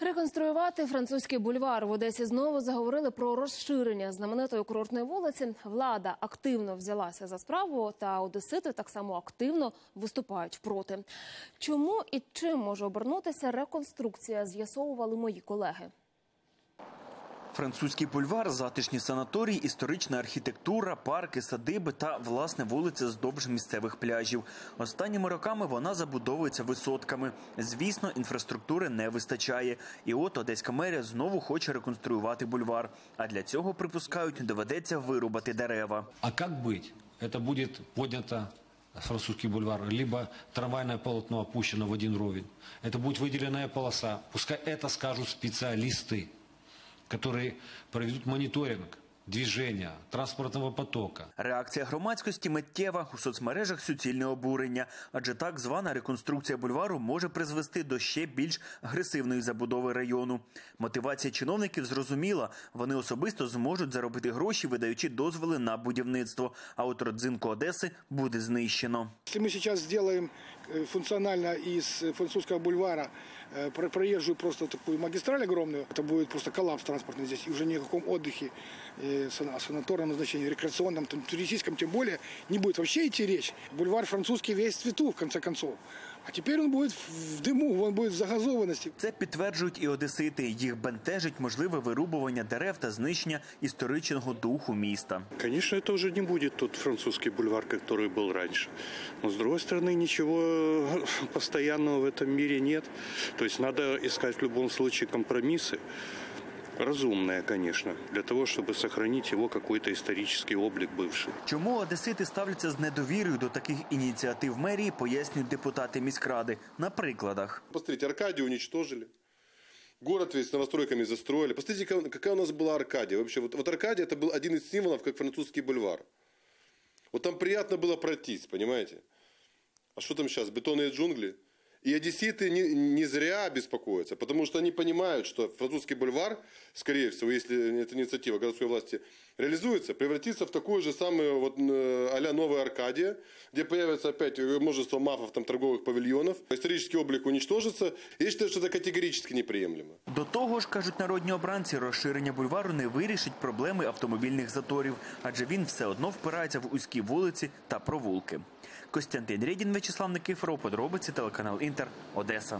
Реконструювати французький бульвар в Одесі знову заговорили про розширення знаменитої курортної вулиці. Влада активно взялася за справу, та одесити так само активно виступають проти. Чому і чим може обернутися реконструкція? З'ясовували мої колеги. Французький бульвар, затишні санаторії, історична архітектура, парки, садиби та власне вулиця здовж місцевих пляжів. Останніми роками вона забудовується висотками. Звісно, інфраструктури не вистачає. І от Одеська мерія знову хоче реконструювати бульвар. А для цього припускають, доведеться вирубати дерева. А как быть? Это будет поднято французский бульвар, либо трамвайное полотно опущено в один уровень. Это будет выделенная полоса. Пускай это скажут специалисты, которые проведут мониторинг движения, транспортного потока. Реакція громадськості миттєва у соцмережах суцільне обурення, адже так звана реконструкція бульвару може призвести до ще більш агресивної забудови району. Мотивація чиновників зрозуміла. Вони особисто зможуть заробити гроші, видаючи дозволи на будівництво. А от родзинку Одеси буде знищено. Если мы сейчас сделаем э, функционально из э, французского бульвара э, про- проезжую просто такую магистраль огромную, это будет просто коллапс транспортный здесь. И уже ни о каком отдыхе, э, сана- санаторном назначении, рекреационном, там, туристическом тем более, не будет вообще идти речь. Бульвар французский весь цвету, в конце концов. А теперь он будет в дыму, он будет в загазованности. Це підтверджують і одесити. Їх бентежить можливе вирубування дерев та знищення історичного духу міста. Конечно, это уже не будет тот французский бульвар, который был раньше. Но, с другой стороны, ничего постоянного в этом мире нет. То есть надо искать в любом случае компромиссы. Разумные, конечно, для того, чтобы сохранить его какой-то исторический облик бывший. Чому одесити ставляться з недовірою до таких ініціатив мерії, пояснюють депутати міськради на прикладах. Посмотрите, Аркадию уничтожили. Город весь новостройками застроили. Посмотрите, какая- какая у нас была Аркадия. Вообще, вот, вот Аркадия это был один из символов, как французский бульвар. Вот там приятно было пройтись, понимаете? А что там сейчас? Бетонные джунгли? И одесситы не, не зря беспокоятся, потому что они понимают, что французский бульвар, скорее всего, если эта инициатива городской власти реализуется, превратится в такую же самую вот, э, а-ля новая Аркадия, где появится опять множество мафов, там, торговых павильонов. Исторический облик уничтожится. Я считаю, что это категорически неприемлемо. До того ж, кажуть народні обранці, розширення бульвару не вирішить проблеми автомобільних заторів, адже він все одно впирається в узькі вулиці та провулки. Костянтин Рєдін, Вячеслав Никифоров, подробиці телеканал Інтер, Одеса.